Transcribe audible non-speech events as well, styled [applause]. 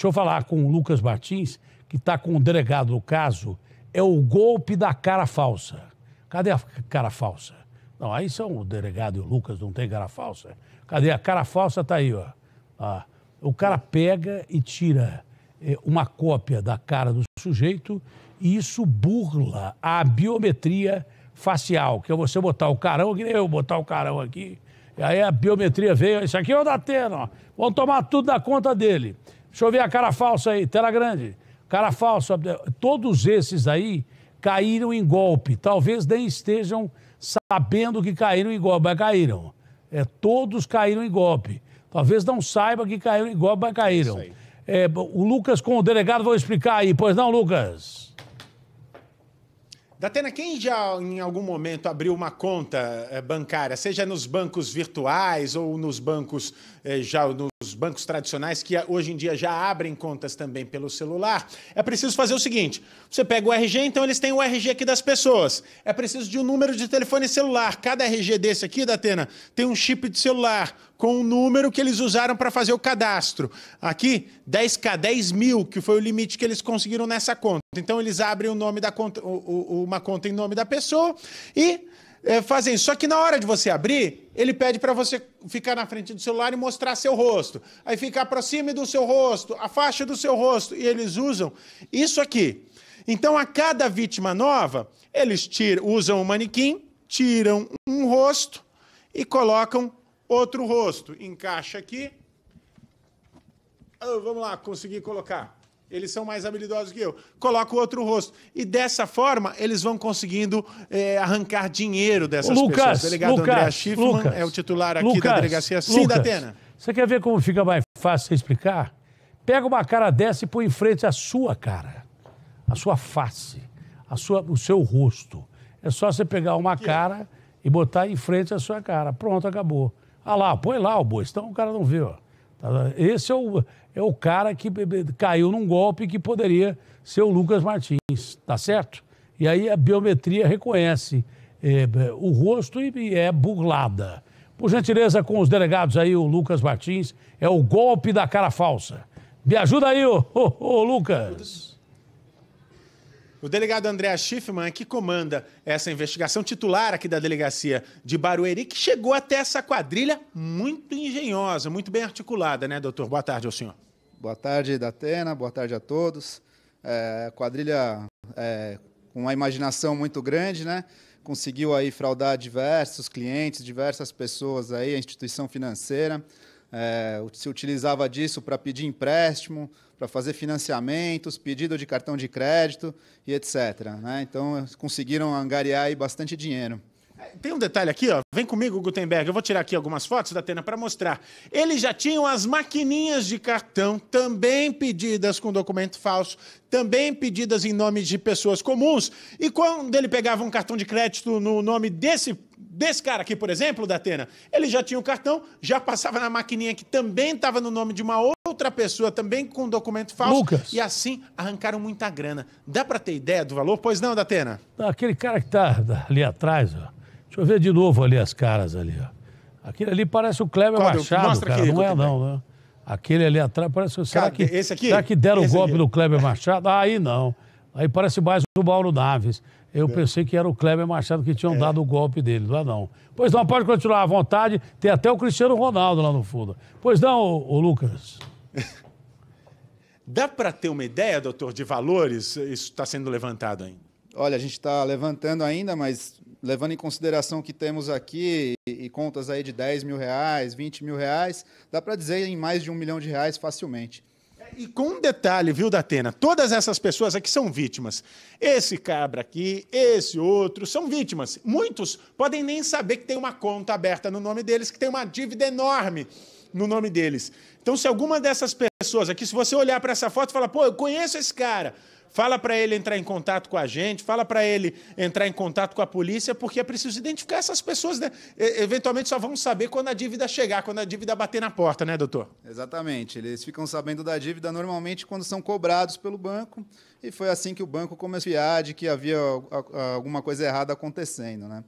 Deixa eu falar com o Lucas Martins, que está com o delegado no caso. É o golpe da cara falsa. Cadê a cara falsa? Não, aí são o delegado e o Lucas, não tem cara falsa. Cadê? A cara falsa tá aí, ó. Ah, o cara pega e tira eh, uma cópia da cara do sujeito e isso burla a biometria facial, que é você botar o carão, que nem eu botar o carão aqui. E aí a biometria veio, isso aqui é o da Atena, ó. Vamos tomar tudo da conta dele. Deixa eu ver a cara falsa aí, tela grande. Cara falsa, todos esses aí caíram em golpe. Talvez nem estejam sabendo que caíram em golpe, mas caíram. É, todos caíram em golpe. Talvez não saiba que caíram em golpe, mas caíram. É, o Lucas com o delegado vou explicar aí. Pois não, Lucas? Datena, quem já em algum momento abriu uma conta é, bancária, seja nos bancos virtuais ou nos bancos é, já nos bancos tradicionais que hoje em dia já abrem contas também pelo celular, é preciso fazer o seguinte: você pega o RG, então eles têm o RG aqui das pessoas. É preciso de um número de telefone celular. Cada RG desse aqui, Datena, tem um chip de celular com o número que eles usaram para fazer o cadastro. Aqui, 10k, 10 mil, que foi o limite que eles conseguiram nessa conta. Então, eles abrem o nome da conta, uma conta em nome da pessoa e é, fazem isso. Só que na hora de você abrir, ele pede para você ficar na frente do celular e mostrar seu rosto. Aí fica aproxime do seu rosto, a faixa do seu rosto. E eles usam isso aqui. Então, a cada vítima nova, eles tiram, usam o manequim, tiram um rosto e colocam outro rosto. Encaixa aqui. Oh, vamos lá, consegui colocar. Eles são mais habilidosos que eu. Coloca o outro rosto. E dessa forma, eles vão conseguindo é, arrancar dinheiro dessas Lucas, pessoas. O delegado Lucas, André Schiffman Lucas, é o titular aqui Lucas, da delegacia. Sim, Lucas, Datena. Você quer ver como fica mais fácil você explicar? Pega uma cara dessa e põe em frente a sua cara, a sua face, a sua, o seu rosto. É só você pegar uma cara e botar em frente a sua cara. Pronto, acabou. Ah lá, põe lá o boi, então o cara não vê. Ó. Tá esse é o, é o cara que caiu num golpe que poderia ser o Lucas Martins, tá certo? E aí a biometria reconhece é, o rosto e é burlada. Por gentileza, com os delegados aí, o Lucas Martins, é o golpe da cara falsa. Me ajuda aí, ô, ô, ô Lucas. O delegado André Schiffman é que comanda essa investigação titular aqui da delegacia de Barueri, que chegou até essa quadrilha muito engenhosa, muito bem articulada, né, doutor? Boa tarde ao senhor. Boa tarde, Datena, boa tarde a todos. É, quadrilha é, com uma imaginação muito grande, né? Conseguiu aí fraudar diversos clientes, diversas pessoas aí, a instituição financeira. É, se utilizava disso para pedir empréstimo, para fazer financiamentos, pedido de cartão de crédito e etc. Né? Então, conseguiram angariar bastante dinheiro. Tem um detalhe aqui, ó. Vem comigo, Gutenberg. Eu vou tirar aqui algumas fotos da Tena para mostrar. Eles já tinham as maquininhas de cartão, também pedidas com documento falso, também pedidas em nome de pessoas comuns. E quando ele pegava um cartão de crédito no nome desse desse cara aqui, por exemplo, da Atena, ele já tinha o cartão, já passava na maquininha que também estava no nome de uma outra pessoa, também com documento falso. Lucas. E assim arrancaram muita grana. Dá para ter ideia do valor? Pois não, Datena? Aquele cara que está ali atrás, ó. Deixa eu ver de novo ali as caras ali, ó. Aquele ali parece o Kleber Qual, Machado, Mostra cara. Aqui, não é não, né? Aquele ali atrás parece... Será que, esse aqui? Será que deram o golpe aqui? no Kleber Machado? Ah, aí não. Aí parece mais o Mauro Naves. Eu é. pensei que era o Kleber Machado que tinham é. dado o golpe dele, lá não. Pois não, pode continuar à vontade. Tem até o Cristiano Ronaldo lá no fundo. Pois não, o, o Lucas. [laughs] Dá para ter uma ideia, doutor, de valores? Isso está sendo levantado ainda? Olha, a gente está levantando ainda, mas levando em consideração que temos aqui e, e contas aí de 10 mil reais, 20 mil reais, dá para dizer em mais de um milhão de reais facilmente. E com um detalhe, viu, Datena? Todas essas pessoas aqui são vítimas. Esse cabra aqui, esse outro, são vítimas. Muitos podem nem saber que tem uma conta aberta no nome deles, que tem uma dívida enorme no nome deles. Então, se alguma dessas pessoas aqui, se você olhar para essa foto e falar, pô, eu conheço esse cara, fala para ele entrar em contato com a gente, fala para ele entrar em contato com a polícia, porque é preciso identificar essas pessoas, né? E, eventualmente só vão saber quando a dívida chegar, quando a dívida bater na porta, né, doutor? Exatamente. Eles ficam sabendo da dívida normalmente quando são cobrados pelo banco, e foi assim que o banco começou a de que havia alguma coisa errada acontecendo, né?